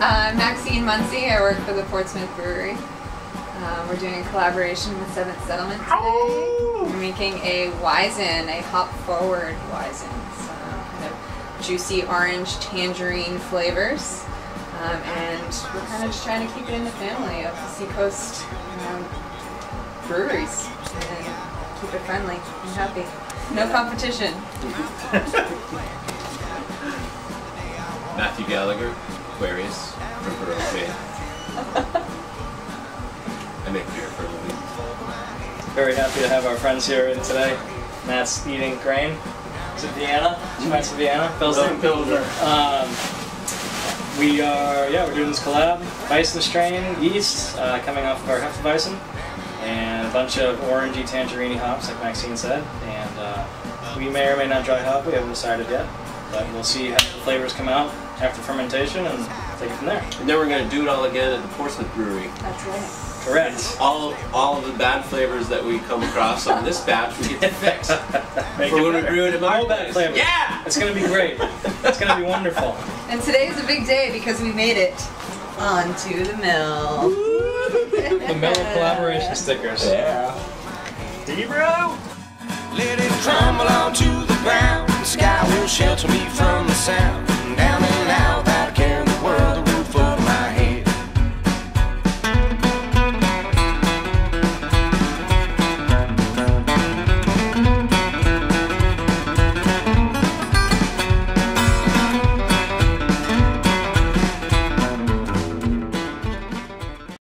Uh, I'm Maxine Muncie. I work for the Portsmouth Brewery. Um, we're doing a collaboration with Seventh Settlement today. We're making a Weizen, a hop forward Weizen. So kind of juicy orange tangerine flavors. Um, and we're kind of just trying to keep it in the family of the Seacoast um, breweries and keep it friendly and happy. No competition. Matthew Gallagher, Aquarius, River Oak I make beer for a living. Very happy to have our friends here in today. Matt's eating grain. Is it Vienna? Matt's Vienna. Pilsner. Pilsner. Um, we are, yeah, we're doing this collab. Weizen strain yeast uh, coming off of our Hefeweizen, and a bunch of orangey tangerine hops, like Maxine said. And uh, we may or may not dry hop. We haven't decided yet, but we'll see how the flavors come out after fermentation and take it from there. And then we're gonna do it all again at the Portsmouth Brewery. That's right. Correct. All all of the bad flavors that we come across on this batch, we get to fix Make for it when we better. brew it in my All bad place. flavors. Yeah. It's gonna be great. It's gonna be wonderful. And today is a big day because we made it onto the mill. The Miller collaboration stickers. Yeah. D-Bro! Let it crumble onto the ground. Shelter me from the sound.